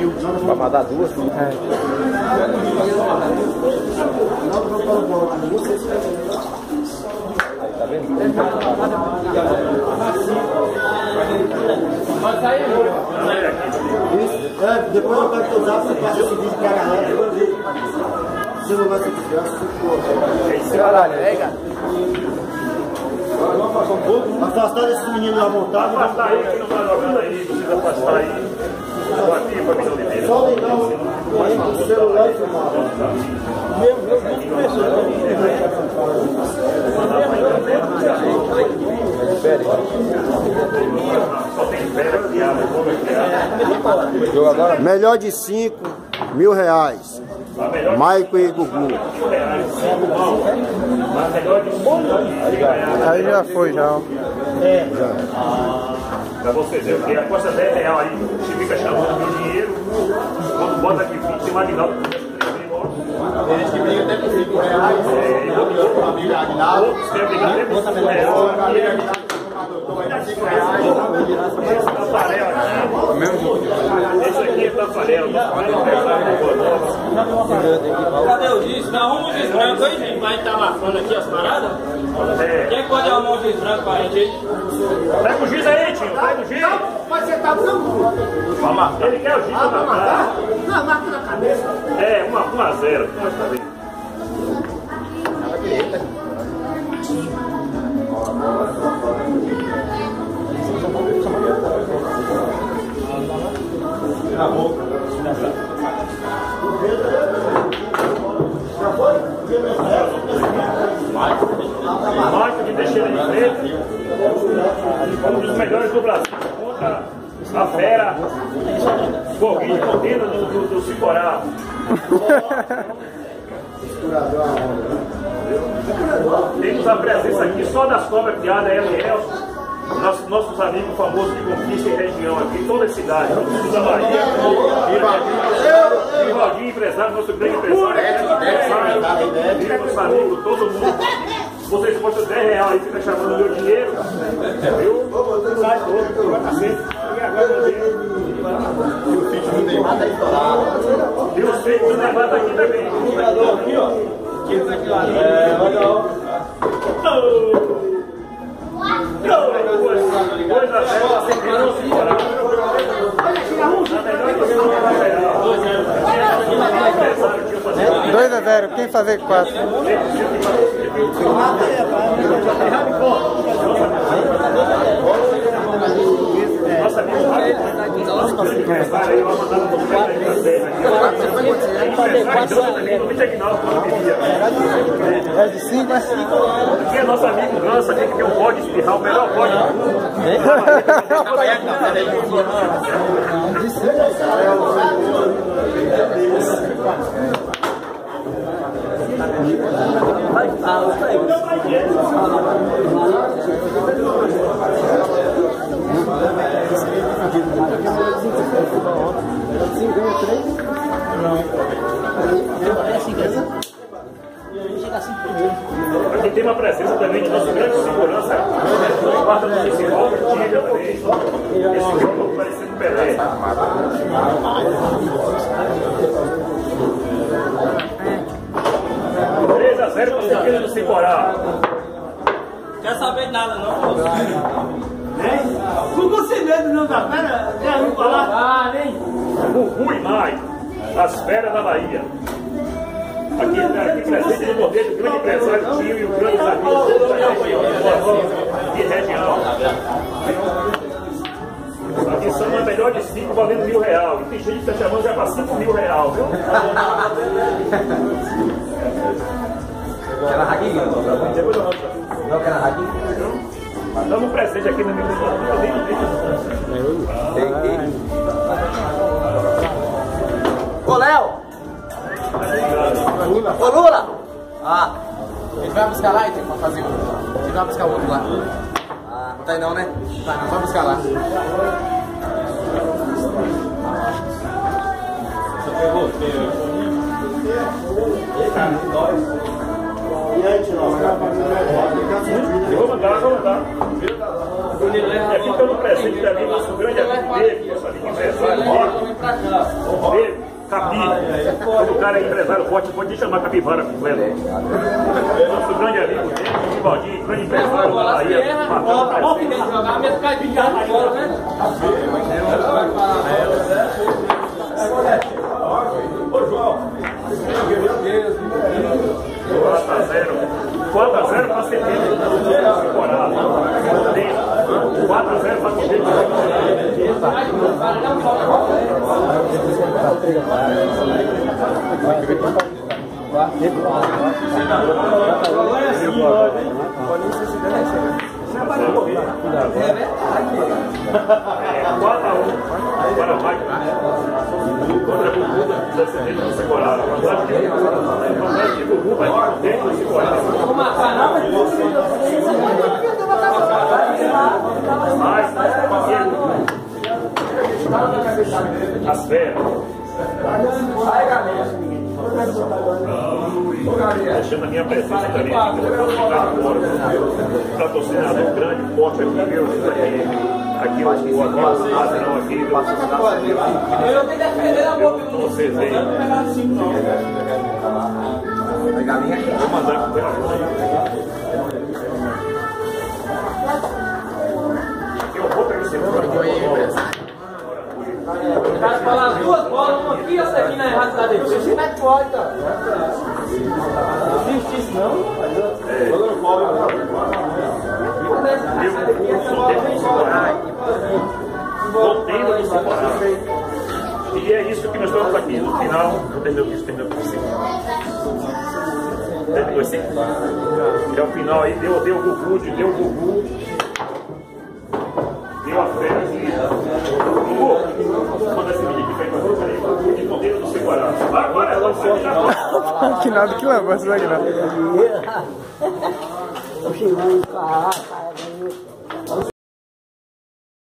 Pra mandar duas? É. Aí, tá vendo? É, depois eu quero que eu usar, você passa esse vídeo que a galera ver. Se não vai ser criança, se for. Caralho, é, cara? Afastar esse menino da montada. Afastar aí, que não tá jogando aí, precisa afastar aí. Aqui Oliveira. Só ligar o celular e filmar. Agora? Melhor de 5, mil reais. Maico e Gugu. de de Aí já foi, já. ó. Pra vocês verem, porque aposta 10 real aí, você fica chamando meu dinheiro, quando bota aqui 20, o Magnaldo Eles que brigam até por 5 reais. Aguinaldo. Outros querem brigar até por 5 reais. Esse aqui, esse aqui é Tafarel. Cadê o giz? Dá um giz branco aí, gente. Vai estar marcando aqui as paradas. É. Quem pode arrumar um giz branco pra gente aí? Pega o giz aí, tio, pega o giz. Mas você tá dando. Ele quer o giz pra marcar. Não, marca na cabeça. É, 1 a 0. Um dos melhores do Brasil, contra a fera Contenda do, do, do Cicorá. Temos a presença aqui só das cobras criadas, ela e Elson. Nossos, nossos amigos famosos que conquistam a região aqui, toda a cidade, todos da Bahia. E Rodinho, empresário, nosso grande empresário. Nossos amigos, todo mundo. Vocês botam 10 reais aí, fica chamando meu dinheiro. Viu? Sai todo, vai cacete. E agora meu. E o sítio do Neymar tá estourado. E o feito do Neymar tá aqui também. aqui, ó. É, olha, ó. Dois a zero, a sentença do Cicorá. Empresário tinha fazer 2 a 0 quem fazer 4? É de 5, é? Aqui é nosso amigo Ganso aqui, que tem um bode espirral, o melhor bode do mundo. Aqui tem uma presença também de nosso grande segurança, o guarda municipal, Tília também. Esse jogo parecendo Pelé. Três a 0 para o Siqueira do Cicorá. Quer saber de nada, não? Ficou sem medo não da fera? Já ouviu falar? Ah, nem. Gugu e Mai, as feras da Bahia. Aqui, aqui presente no poder do grande empresário Tio e o grande amigo da região, de região. Aqui são a melhor de 5 valendo mil real. E tem gente que está chamando já para 5 mil real, viu? Quer na mostro. Não quer na raguinha? Dando um presente aqui no meu Tem, tem. Ô, Léo! Ô, Lula! Ah, ele vai buscar lá, então, pra fazer um. Ele vai buscar o outro lá. Ah, não tá aí não, né? Tá, não, vai buscar lá. E aí, Tino? Eu vou mandar, vou mandar. É ficando presente também nosso grande amigo dele, nosso amigo empresário, Marco. Capi. O cara é empresário forte, pode chamar capivara com ele. Nosso grande amigo dele, Rivaldinho, grande empresário da Bahia. Que jogar mesmo cai de carro fora, né? Quatro a zero. 4 a 0 para CT temporada. 4 a 0 para CT É 4 a 1 para vai. Contra a Gugu da CT da temporada. Vantagem de Gugu vai ter dentro da Deixando a minha presença também aqui, que eu vou ficar fora. Está torcedor grande, forte aqui, viu? Aqui o o nosso padrão aqui, viu? eu tenho que defender a boca do Vocês aí. Vou mandar pela Eu vou pegar esse O cara fala as duas bolas, uma aqui e essa aqui na errada da defesa. Você vai fora, então. Não existe isso, não. Voltando a separar. E é isso que nós estamos aqui. No final, entendeu isso? Entendeu isso? Entendeu assim? Que é final aí, deu, deu o Gugu, deu o Gugu. Deu a fé aqui. Gugu, manda esse vídeo aqui pra ele. De poder do Ceará. Agora ela que nada que leva, essa daqui não.